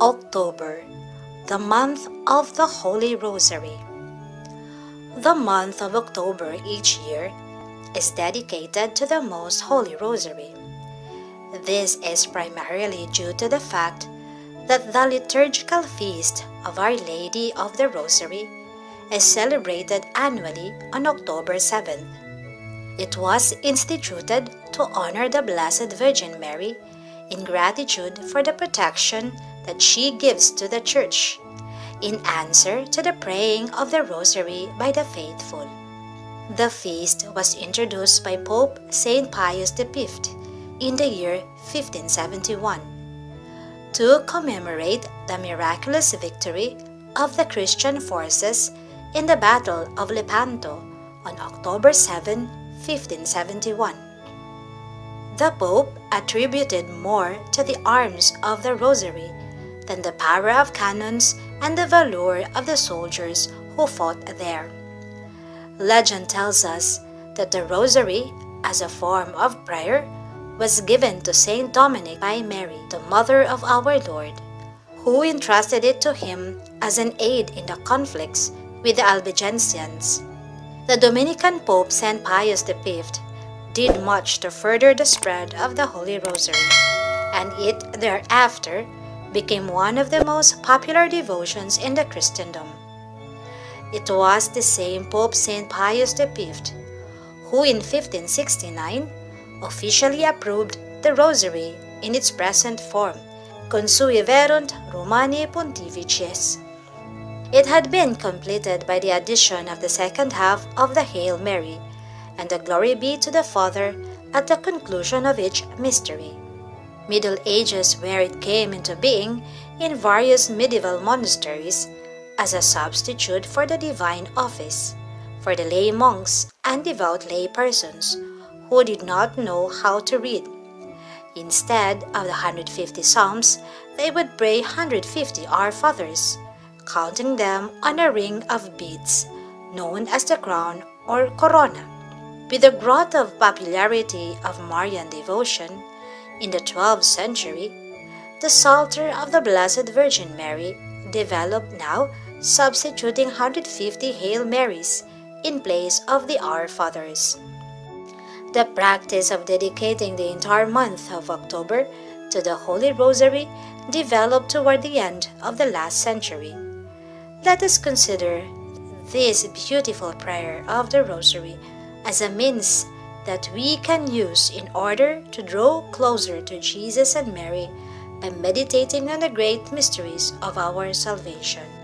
October, the month of the Holy Rosary. The month of October each year is dedicated to the Most Holy Rosary. This is primarily due to the fact that the liturgical feast of Our Lady of the Rosary is celebrated annually on October 7th. It was instituted to honor the Blessed Virgin Mary in gratitude for the protection that she gives to the Church in answer to the praying of the Rosary by the faithful. The feast was introduced by Pope St. Pius V in the year 1571 to commemorate the miraculous victory of the Christian forces in the Battle of Lepanto on October 7, 1571. The Pope attributed more to the arms of the Rosary than the power of cannons and the valor of the soldiers who fought there. Legend tells us that the Rosary, as a form of prayer, was given to Saint Dominic by Mary, the mother of our Lord, who entrusted it to him as an aid in the conflicts with the Albigensians. The Dominican Pope St. Pius V did much to further the spread of the Holy Rosary, and it thereafter became one of the most popular devotions in the Christendom. It was the same Pope St. Pius V who in 1569 officially approved the Rosary in its present form, Consueverunt Romani Pontifices. It had been completed by the addition of the second half of the Hail Mary and the Glory be to the Father at the conclusion of each mystery. Middle Ages where it came into being in various medieval monasteries as a substitute for the divine office for the lay monks and devout lay persons who did not know how to read. Instead of the 150 Psalms, they would pray 150 Our Fathers, counting them on a ring of beads known as the crown or corona. With the growth of popularity of Marian devotion, in the 12th century, the Psalter of the Blessed Virgin Mary developed now substituting 150 Hail Marys in place of the Our Fathers. The practice of dedicating the entire month of October to the Holy Rosary developed toward the end of the last century. Let us consider this beautiful prayer of the Rosary as a means that we can use in order to draw closer to Jesus and Mary by meditating on the great mysteries of our salvation.